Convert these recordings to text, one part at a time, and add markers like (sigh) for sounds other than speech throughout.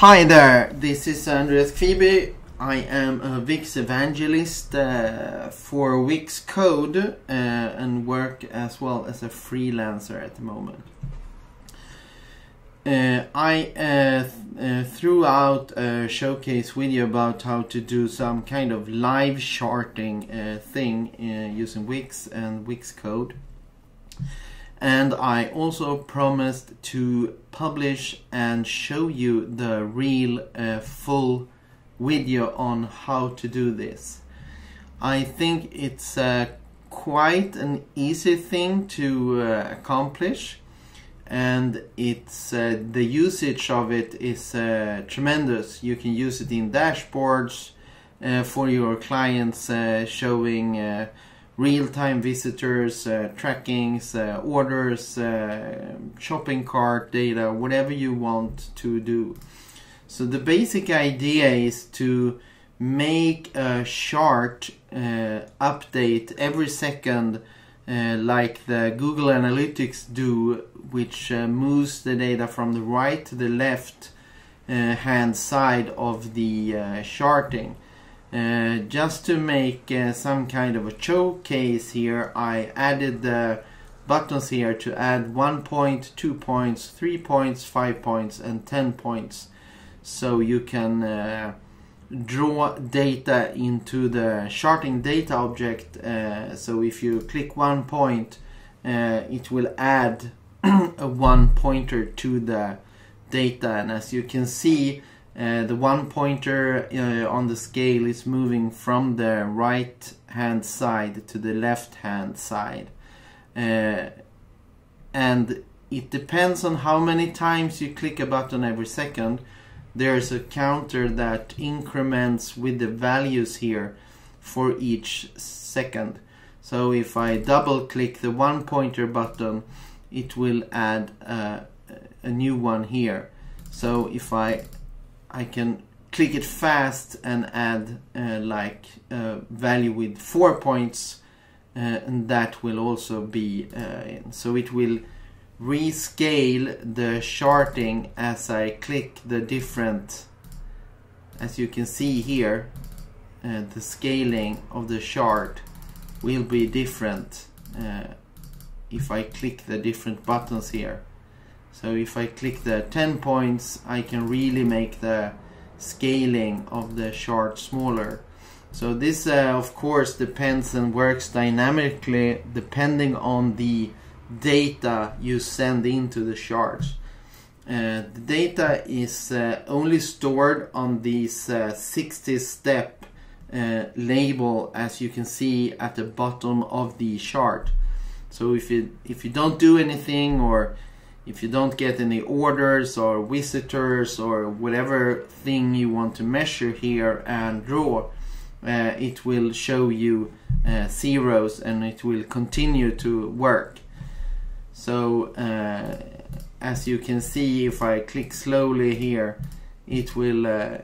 Hi there, this is Andreas Kviby. I am a Wix evangelist uh, for Wix Code uh, and work as well as a freelancer at the moment. Uh, I uh, th uh, threw out a showcase video about how to do some kind of live charting uh, thing using Wix and Wix Code and I also promised to publish and show you the real uh, full video on how to do this. I think it's uh, quite an easy thing to uh, accomplish and it's uh, the usage of it is uh, tremendous. You can use it in dashboards uh, for your clients showing real-time visitors, uh, trackings, uh, orders, uh, shopping cart data, whatever you want to do. So the basic idea is to make a chart uh, update every second uh, like the Google Analytics do, which uh, moves the data from the right to the left hand side of the charting. Uh, just to make uh, some kind of a showcase here I added the buttons here to add 1 point, 2 points, 3 points, 5 points and 10 points. So you can uh, draw data into the charting data object uh, so if you click one point uh, it will add (clears throat) a one pointer to the data. And as you can see uh, the one pointer uh, on the scale is moving from the right hand side to the left hand side. Uh, and it depends on how many times you click a button every second. There's a counter that increments with the values here for each second. So if I double click the one pointer button it will add uh, a new one here. So if I I can click it fast and add uh, like uh, value with four points uh, and that will also be uh, in. So it will rescale the charting as I click the different as you can see here uh, the scaling of the chart will be different uh, if I click the different buttons here so if I click the 10 points, I can really make the scaling of the chart smaller. So this uh, of course depends and works dynamically depending on the data you send into the charts. Uh, the data is uh, only stored on this uh, 60 step uh, label as you can see at the bottom of the chart. So if you if you don't do anything or if you don't get any orders or visitors or whatever thing you want to measure here and draw uh, it will show you uh, zeros and it will continue to work. So uh, as you can see if I click slowly here it will uh,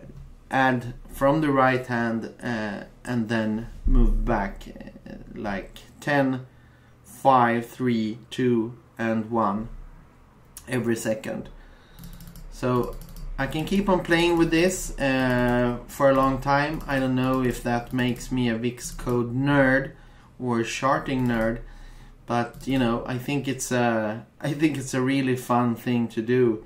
add from the right hand uh, and then move back uh, like 10 5 3 2 and 1 every second. So I can keep on playing with this uh, for a long time. I don't know if that makes me a Wix code nerd or charting nerd, but you know I think it's a I think it's a really fun thing to do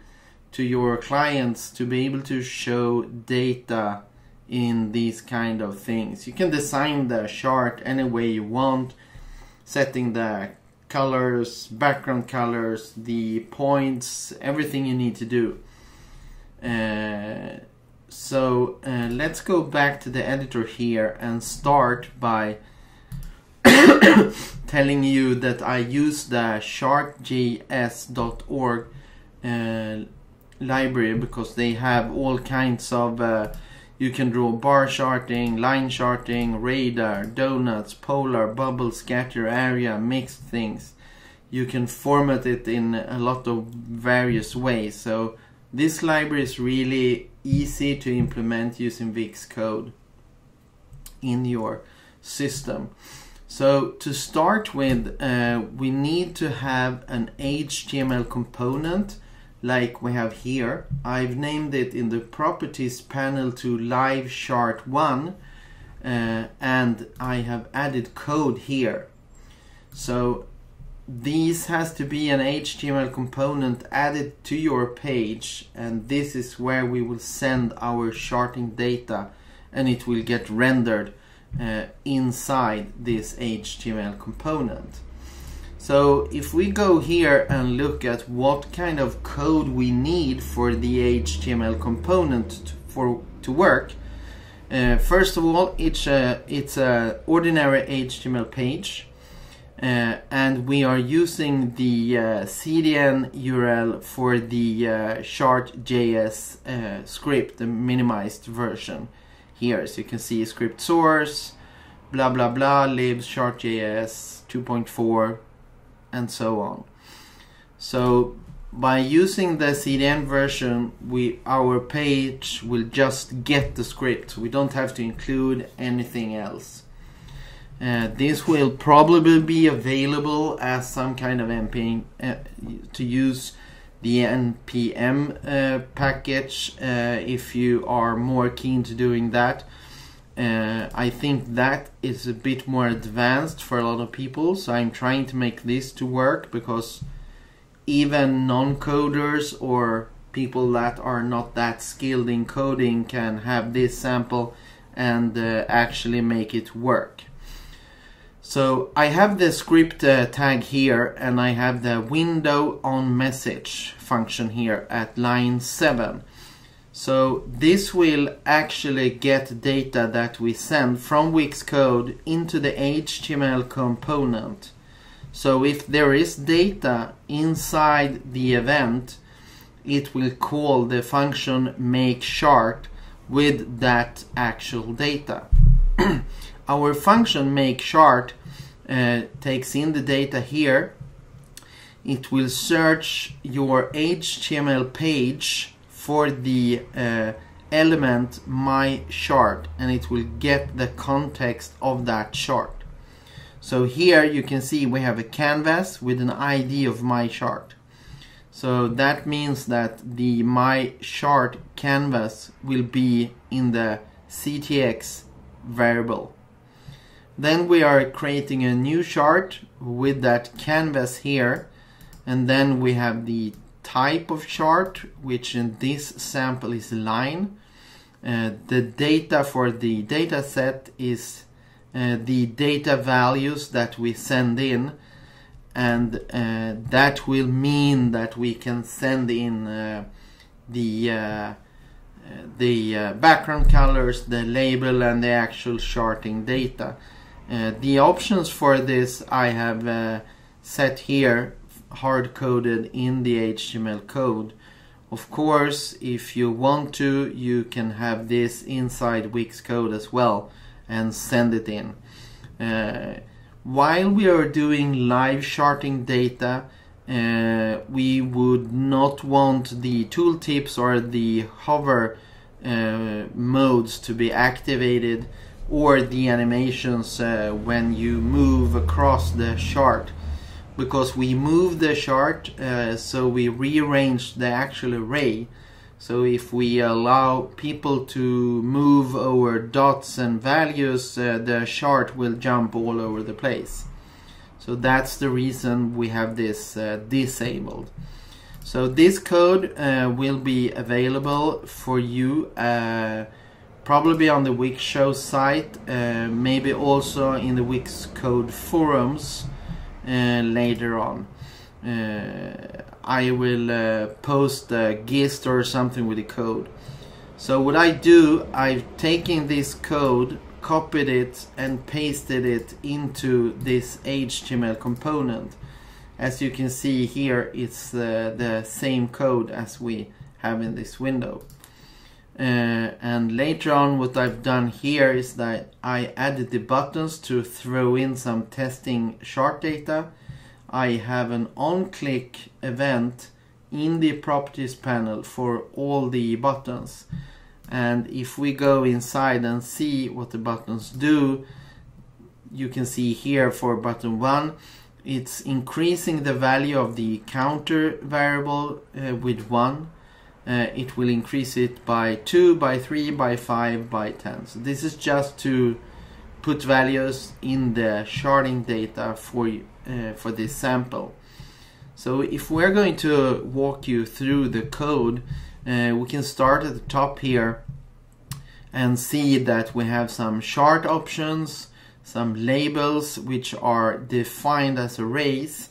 to your clients to be able to show data in these kind of things. You can design the chart any way you want, setting the colors, background colors, the points, everything you need to do. Uh, so uh, let's go back to the editor here and start by (coughs) telling you that I use the chartjs.org uh, library because they have all kinds of uh, you can draw bar charting, line charting, radar, donuts, polar, bubble, scatter, area, mixed things. You can format it in a lot of various ways. So this library is really easy to implement using Wix code in your system. So to start with, uh, we need to have an HTML component like we have here. I've named it in the properties panel to live chart 1 uh, and I have added code here. So this has to be an HTML component added to your page and this is where we will send our charting data and it will get rendered uh, inside this HTML component. So if we go here and look at what kind of code we need for the HTML component to, for to work, uh, first of all, it's a it's a ordinary HTML page, uh, and we are using the uh, CDN URL for the uh, chart.js uh, script, the minimized version here. So you can see script source, blah blah blah, libs chart.js 2.4 and so on. So by using the CDN version, we our page will just get the script. We don't have to include anything else. Uh, this will probably be available as some kind of npm uh, to use the npm uh, package uh, if you are more keen to doing that. Uh, I think that is a bit more advanced for a lot of people, so I'm trying to make this to work because even non-coders or people that are not that skilled in coding can have this sample and uh, actually make it work. So I have the script uh, tag here and I have the window on message function here at line 7. So this will actually get data that we send from Wix code into the HTML component. So if there is data inside the event, it will call the function make chart with that actual data. (clears throat) Our function make chart uh, takes in the data here. It will search your HTML page for the uh, element my chart and it will get the context of that chart. So here you can see we have a canvas with an ID of my chart. So that means that the my chart canvas will be in the CTX variable. Then we are creating a new chart with that canvas here and then we have the type of chart, which in this sample is line. Uh, the data for the data set is uh, the data values that we send in and uh, that will mean that we can send in uh, the uh, the uh, background colors, the label and the actual charting data. the options for this I have set here hard coded in the HTML code. Of course, if you want to, you can have this inside Wix code as well and send it in. Uh, while we are doing live charting data, uh, we would not want the tooltips or the hover uh, modes to be activated or the animations uh, when you move across the chart because we moved the chart uh, so we rearranged the actual array. So if we allow people to move over dots and values uh, the chart will jump all over the place. So that's the reason we have this uh, disabled. So this code uh, will be available for you uh, probably on the Wix show site uh, maybe also in the Wix code forums later on. Uh, I will uh, post a gist or something with the code. So what I do, I've taken this code, copied it and pasted it into this HTML component. As you can see here, it's uh, the same code as we have in this window. Uh, and later on what I've done here is that I added the buttons to throw in some testing chart data. I have an on-click event in the properties panel for all the buttons and if we go inside and see what the buttons do you can see here for button 1 it's increasing the value of the counter variable uh, with 1 uh, it will increase it by 2 by 3 by 5 by 10 so this is just to put values in the charting data for uh, for this sample so if we're going to walk you through the code uh, we can start at the top here and see that we have some chart options some labels which are defined as arrays.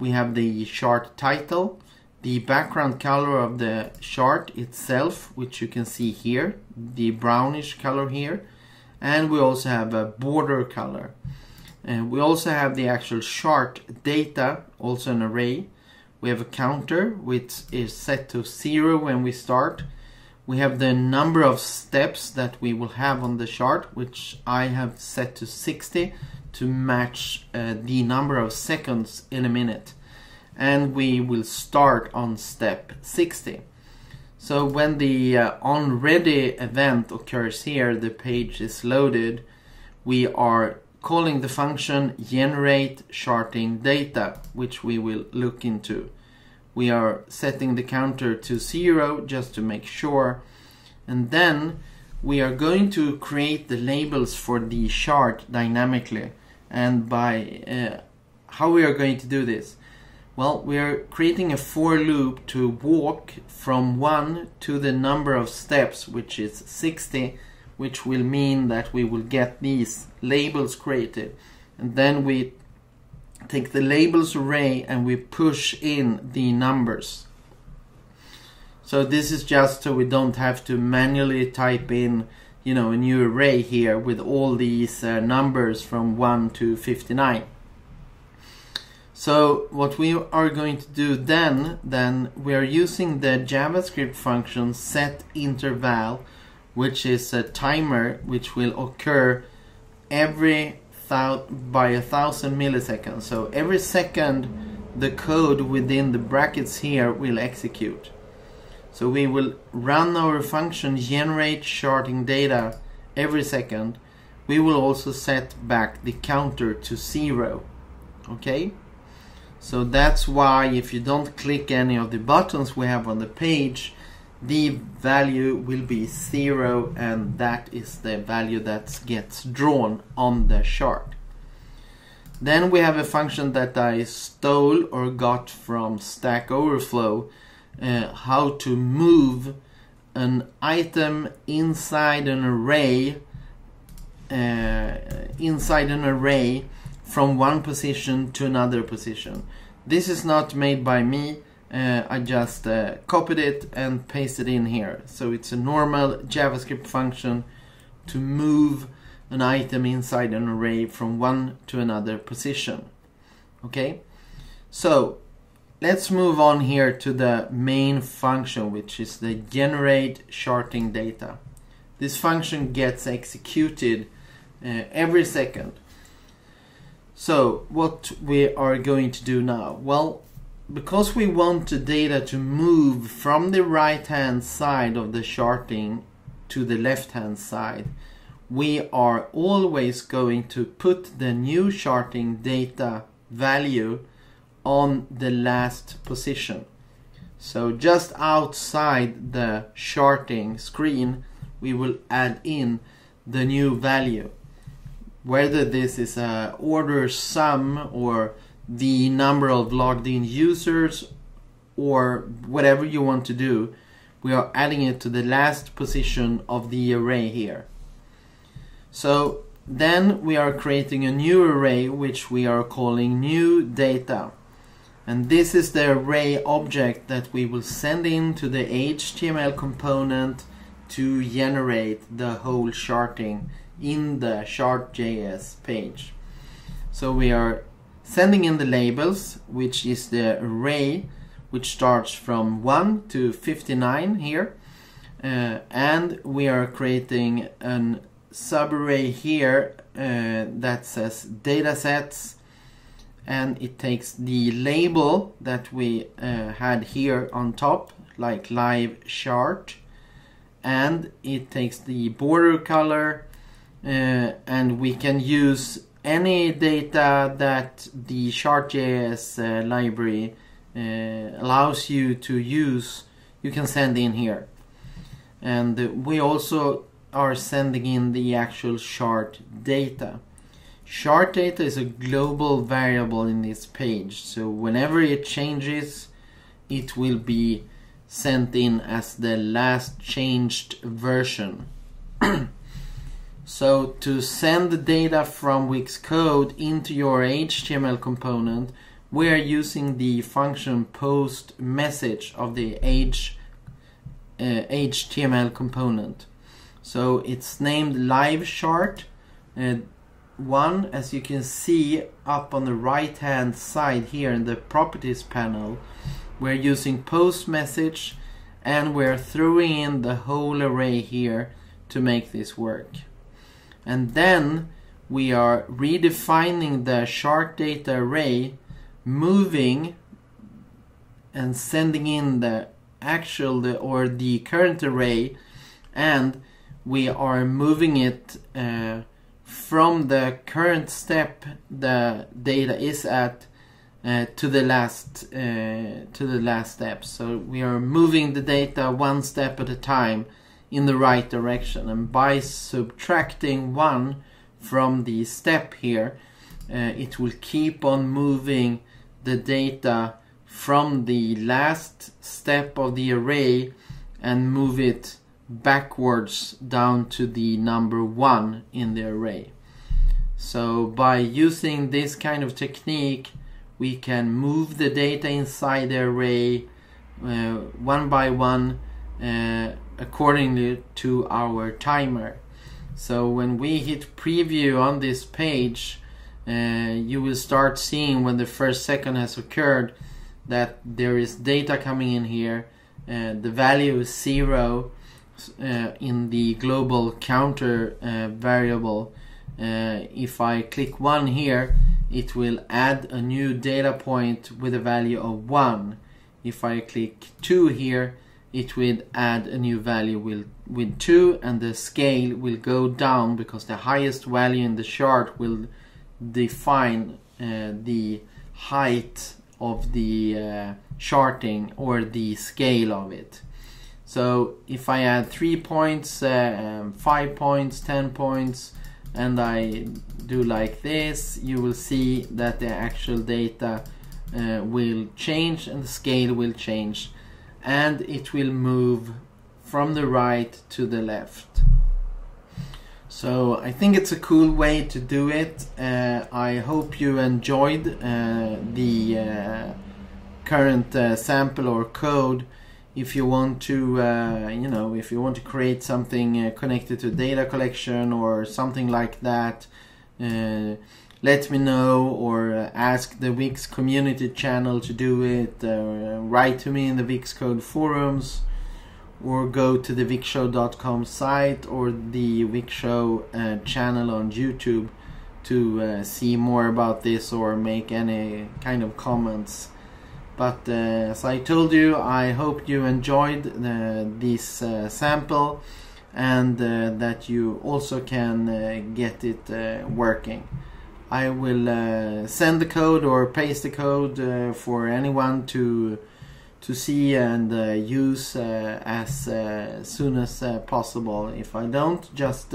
We have the chart title, the background color of the chart itself, which you can see here, the brownish color here, and we also have a border color. And we also have the actual chart data, also an array. We have a counter which is set to zero when we start we have the number of steps that we will have on the chart, which I have set to 60 to match uh, the number of seconds in a minute. And we will start on step 60. So when the uh, on ready event occurs here, the page is loaded, we are calling the function generate charting data, which we will look into. We are setting the counter to zero just to make sure. And then we are going to create the labels for the chart dynamically. And by uh, how we are going to do this well we are creating a for loop to walk from 1 to the number of steps which is 60 which will mean that we will get these labels created and then we take the labels array and we push in the numbers. So this is just so we don't have to manually type in you know a new array here with all these uh, numbers from 1 to 59. So what we are going to do then, then we are using the JavaScript function set interval, which is a timer which will occur every by a thousand milliseconds. So every second the code within the brackets here will execute. So we will run our function generate charting data every second. We will also set back the counter to zero. Okay? So that's why if you don't click any of the buttons we have on the page, the value will be zero and that is the value that gets drawn on the chart. Then we have a function that I stole or got from Stack Overflow uh, how to move an item inside an array uh, inside an array from one position to another position. This is not made by me uh, I just uh, copied it and pasted in here. So it's a normal JavaScript function to move an item inside an array from one to another position. Okay, so let's move on here to the main function, which is the generate charting data. This function gets executed uh, every second. So what we are going to do now? Well, because we want the data to move from the right hand side of the charting to the left hand side, we are always going to put the new charting data value on the last position. So just outside the charting screen, we will add in the new value. Whether this is a order sum or the number of logged in users or whatever you want to do, we are adding it to the last position of the array here. So then we are creating a new array which we are calling new data. And this is the array object that we will send into the HTML component to generate the whole charting in the chart.js page. So we are sending in the labels, which is the array which starts from 1 to 59 here. Uh, and we are creating an subarray here uh, that says datasets and it takes the label that we uh, had here on top like live chart and it takes the border color and we can use any data that the Chart.js uh, library uh, allows you to use, you can send in here. And uh, we also are sending in the actual chart data. Chart data is a global variable in this page, so whenever it changes, it will be sent in as the last changed version. (clears throat) so to send the data from Wix code into your HTML component, we are using the function post message of the H, uh, HTML component. So it's named live chart. Uh, one, as you can see up on the right hand side here in the properties panel, we're using post message and we're throwing in the whole array here to make this work. And then we are redefining the chart data array, moving and sending in the actual or the current array and we are moving it uh, from the current step the data is at uh, to the last uh, to the last step. So we are moving the data one step at a time in the right direction, and by subtracting one from the step here, uh, it will keep on moving the data from the last step of the array and move it backwards down to the number one in the array. So by using this kind of technique we can move the data inside the array uh, one by one uh, accordingly to our timer. So when we hit preview on this page, uh, you will start seeing when the first second has occurred that there is data coming in here. Uh, the value is zero uh, in the global counter uh, variable. if I click one here, it will add a new data point with a value of 1. If I click 2 here, it will add a new value with, with 2 and the scale will go down because the highest value in the chart will define uh, the height of the uh, charting or the scale of it. So if I add 3 points, uh, um, 5 points, 10 points, and I do like this, you will see that the actual data uh, will change and the scale will change and it will move from the right to the left. So I think it's a cool way to do it. Uh, I hope you enjoyed uh, the uh, current uh, sample or code if you want to uh, you know if you want to create something uh, connected to data collection or something like that let me know or uh, ask the Wix community channel to do it uh, write to me in the Wix code forums or go to the wixshow.com site or the Wixshow uh, channel on YouTube to see more about this or make any kind of comments but uh, as I told you, I hope you enjoyed uh, this uh, sample and uh, that you also can uh, get it uh, working. I will uh, send the code or paste the code uh, for anyone to to see and uh, use as soon as possible. If I don't, just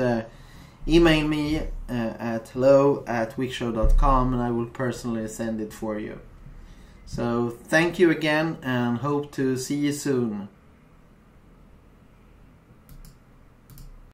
email me at hello at wixshow.com and I will personally send it for you. So thank you again and hope to see you soon.